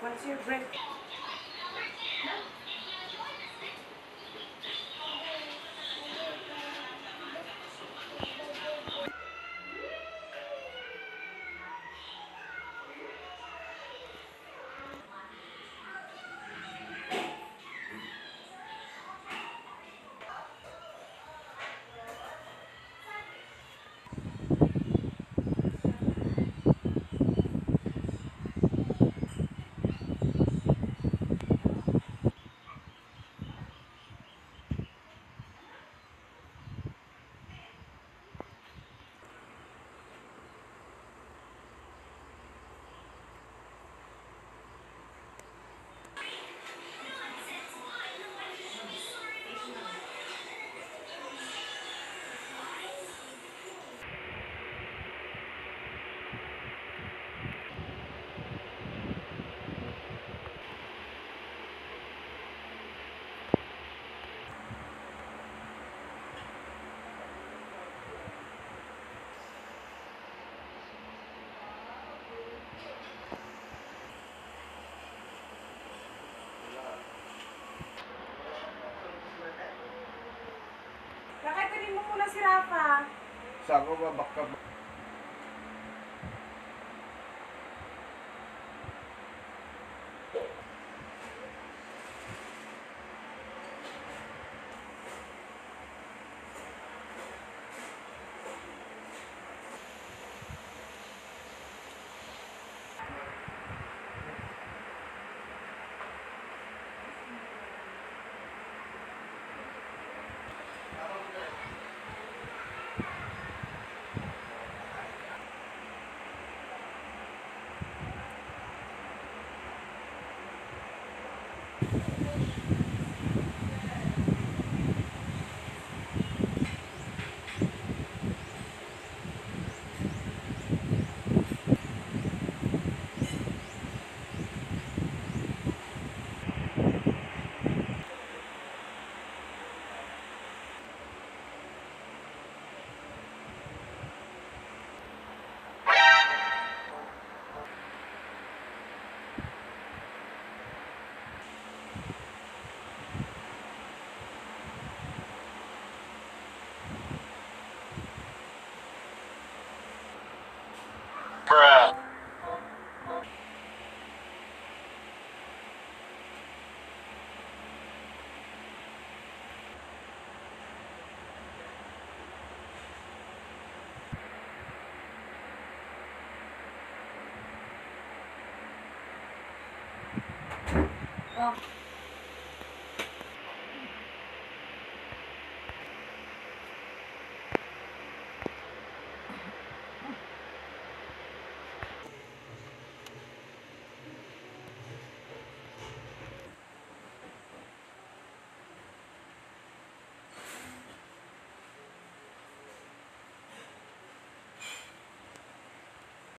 What's your break? Si Rafa. Saan ko ba baka 와.